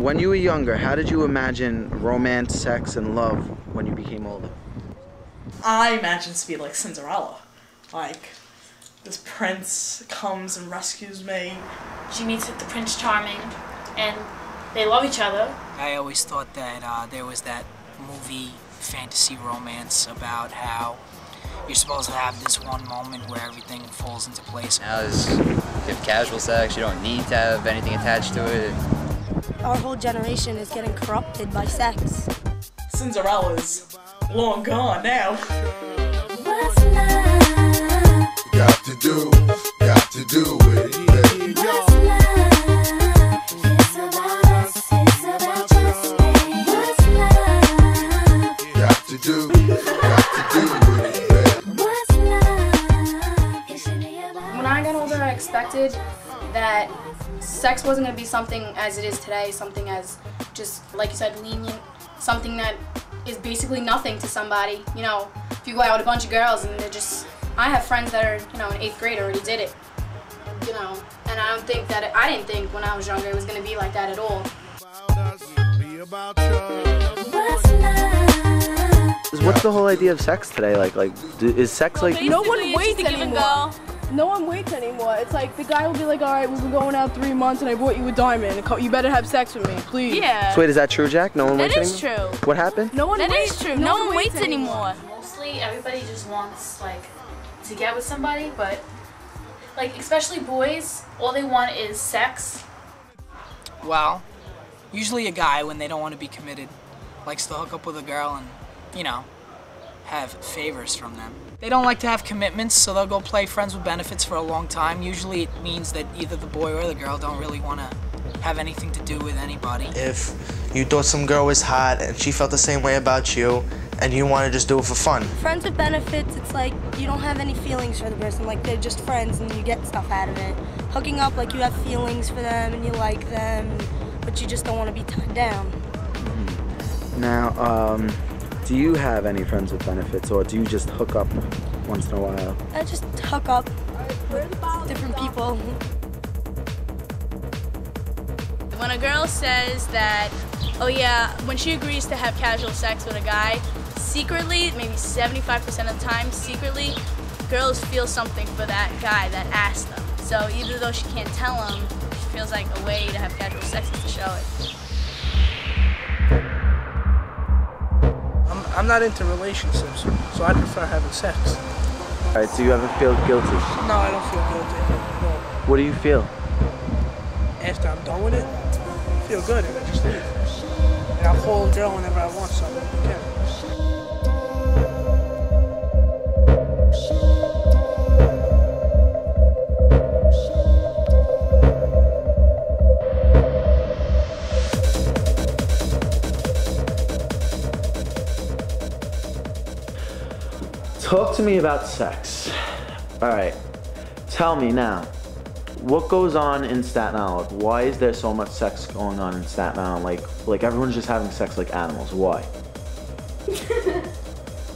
When you were younger, how did you imagine romance, sex, and love when you became older? I imagine to be like Cinderella. Like, this prince comes and rescues me. She meets with the Prince Charming, and they love each other. I always thought that uh, there was that movie fantasy romance about how you're supposed to have this one moment where everything falls into place. Now is you have casual sex, you don't need to have anything attached to it. Our whole generation is getting corrupted by sex. Cinderella's long gone now. Got to do, got to do with it. yeah. That sex wasn't going to be something as it is today, something as just, like you said, lenient, something that is basically nothing to somebody. You know, if you go out with a bunch of girls and they're just, I have friends that are, you know, in eighth grade already did it. You know, and I don't think that, I didn't think when I was younger it was going to be like that at all. Be about you. What's the whole idea of sex today? Like, like, is sex like? No one waits anymore. No one waits anymore. It's like the guy will be like, all right, we've been going out three months and I bought you a diamond. You better have sex with me, please. Yeah. So wait, is that true, Jack? No one That waits is anymore? true. What happened? No one That waits. is true. No, one one waits anymore. Mostly, everybody just wants like to get with somebody, but like especially boys, all they want is sex. Well, usually a guy, when they don't want to be committed, likes to hook up with a girl and, you know, have favors from them. They don't like to have commitments, so they'll go play friends with benefits for a long time. Usually it means that either the boy or the girl don't really want to have anything to do with anybody. If you thought some girl was hot and she felt the same way about you and you want to just do it for fun. Friends with benefits, it's like you don't have any feelings for the person. Like they're just friends and you get stuff out of it. Hooking up, like you have feelings for them and you like them, but you just don't want to be tied down. Now, um, do you have any friends with benefits, or do you just hook up once in a while? I just hook up with different people. When a girl says that, oh yeah, when she agrees to have casual sex with a guy, secretly, maybe 75% of the time, secretly, girls feel something for that guy that asked them. So even though she can't tell him, she feels like a way to have casual sex is to show it. I'm, not into relationships, so I prefer having sex. All right, so you ever feel guilty? No, I don't feel guilty. No. What do you feel? After I'm done with it, I feel good and I just leave. And I'll call a girl whenever I want something. Yeah. Talk to me about sex. All right, tell me now. What goes on in Staten Island? Why is there so much sex going on in Staten Island? Like, like everyone's just having sex like animals. Why?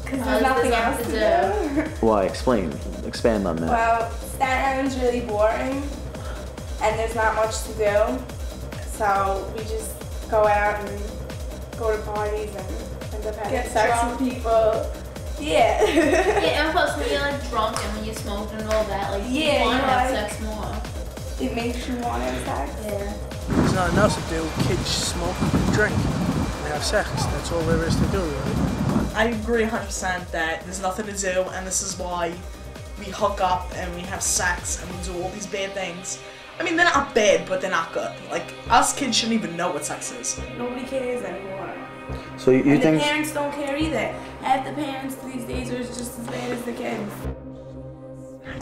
Because there's nothing else to do. Why? Explain. Expand on that. Well, Staten Island's really boring, and there's not much to do. So we just go out and go to parties and end up having Get sex drunk. with people. Yeah. yeah, and plus when you're like drunk and when you smoke and all that, like Yeah, you want to you have like- sex more. it makes you want to have sex. Yeah. There's nothing else to do. Kids smoke and drink and have sex. That's all there is to do, really. I agree 100% that there's nothing to do, and this is why we hook up and we have sex and we do all these bad things. I mean, they're not bad, but they're not good. Like, us kids shouldn't even know what sex is. Nobody cares anymore. So you, you and think? the parents don't care either. Half the parents these days are just as bad as the kids.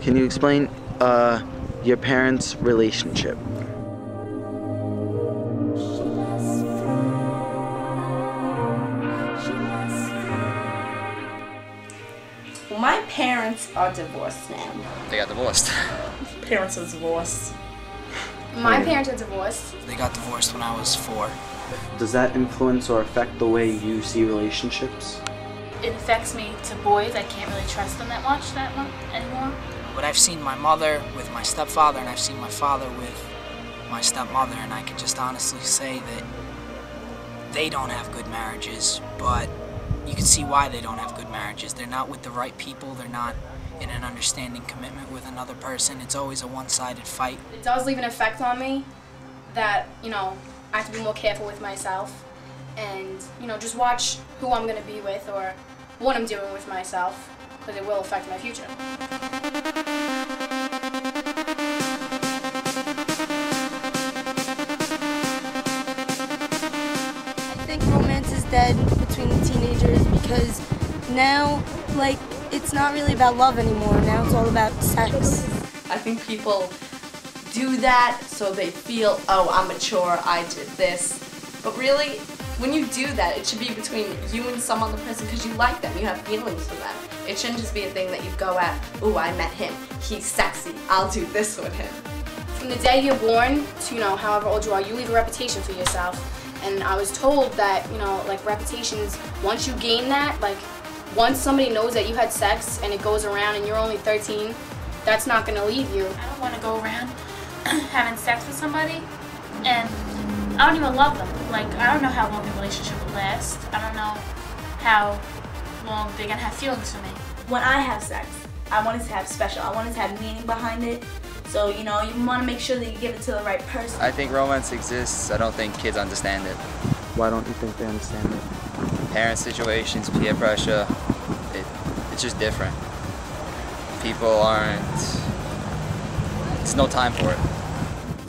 Can you explain uh, your parents' relationship? My parents are divorced now. They got divorced. Parents are divorced. My parents are divorced. They got divorced when I was four. Does that influence or affect the way you see relationships? It affects me to boys. I can't really trust them that much that much anymore. But I've seen my mother with my stepfather, and I've seen my father with my stepmother, and I can just honestly say that they don't have good marriages, but you can see why they don't have good marriages. They're not with the right people. They're not in an understanding commitment with another person. It's always a one-sided fight. It does leave an effect on me that, you know, I have to be more careful with myself and, you know, just watch who I'm going to be with or what I'm doing with myself because it will affect my future. I think romance is dead between the teenagers because now, like, it's not really about love anymore. Now it's all about sex. I think people do that so they feel, oh, I'm mature, I did this. But really, when you do that, it should be between you and some other person because you like them, you have feelings for them. It shouldn't just be a thing that you go at, oh, I met him, he's sexy, I'll do this with him. From the day you're born to, you know, however old you are, you leave a reputation for yourself. And I was told that, you know, like reputations, once you gain that, like once somebody knows that you had sex and it goes around and you're only 13, that's not going to leave you. I don't want to go around having sex with somebody and I don't even love them. Like, I don't know how long the relationship will last. I don't know how long they're going to have feelings for me. When I have sex, I want it to have special. I want it to have meaning behind it. So, you know, you want to make sure that you give it to the right person. I think romance exists. I don't think kids understand it. Why don't you think they understand it? Parent situations, peer pressure, it, it's just different. People aren't, there's no time for it.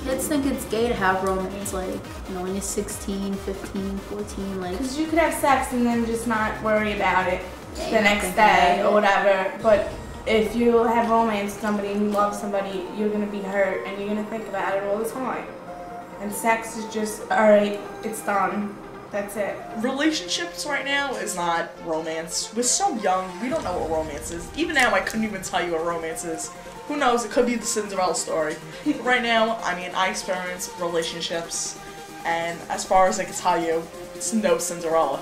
Kids think it's gay to have romance, like, you know, when you're 16, 15, 14, like. Because you could have sex and then just not worry about it Yeah, the next day or whatever. But if you have romance with somebody and you love somebody, you're gonna be hurt and you're gonna think about it all the time. And sex is just alright, it's done. That's it. Relationships right now is not romance. We're so young, we don't know what romance is. Even now, I couldn't even tell you what romance is. Who knows? It could be the Cinderella story. Right now, I mean, I experience relationships, and as far as I can tell you, it's no Cinderella.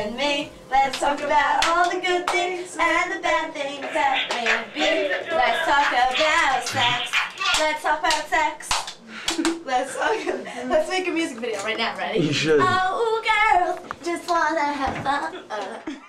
And me. Let's talk about all the good things and the bad things that may be. Let's talk about sex. Let's talk about sex. Let's talk. Let's make a music video right now. Ready? You should. Oh, girls, just wanna have fun. Uh.